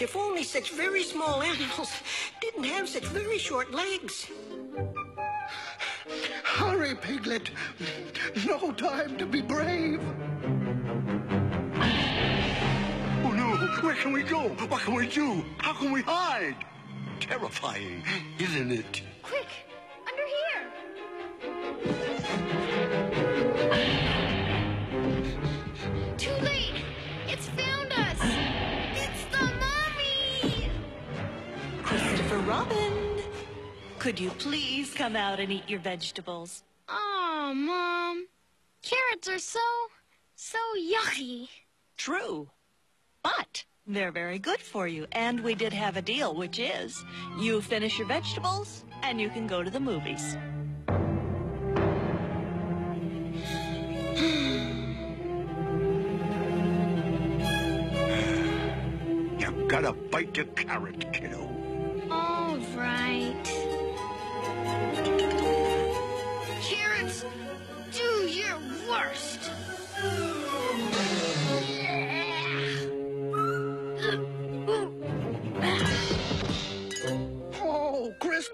If only such very small animals didn't have such very short legs. Hurry, Piglet. No time to be brave. Oh no, where can we go? What can we do? How can we hide? Terrifying, isn't it? Quick, Robin, could you please come out and eat your vegetables? Oh, Mom. Carrots are so, so yucky. True. But they're very good for you. And we did have a deal, which is you finish your vegetables and you can go to the movies. You gotta bite your carrot, kiddo.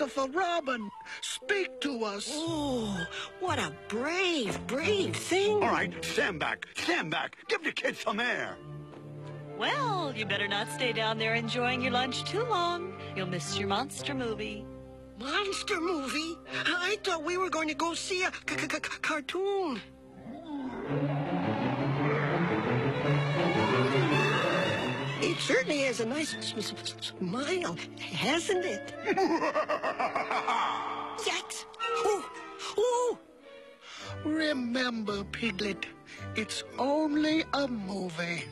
Christopher Robin, speak to us. Oh, what a brave, brave thing. All right, stand back, stand back. Give the kid some air. Well, you better not stay down there enjoying your lunch too long. You'll miss your monster movie. Monster movie? I thought we were going to go see a c- c- c- cartoon. Certainly has a nice smile, hasn't it? Yes. Oh, oh. Remember, Piglet, it's only a movie.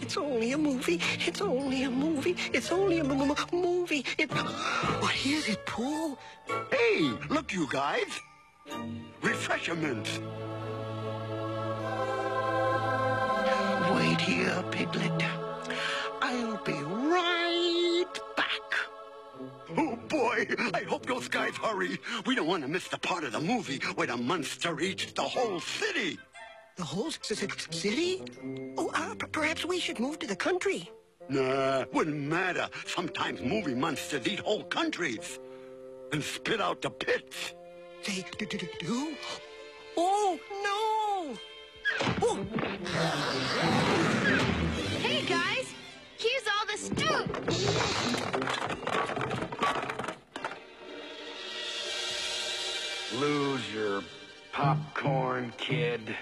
It's only a movie. It's only a movie. It's only a movie. It. What is it, Pooh? Hey, look, you guys. Refreshments. Wait here, Piglet. I hope those guys hurry. We don't want to miss the part of the movie where the monster eats the whole city. The whole city? Oh, uh, perhaps we should move to the country. Nah, wouldn't matter. Sometimes movie monsters eat whole countries and spit out the pits. They do? do, do, do? Oh no! Oh, Lose your popcorn, kid.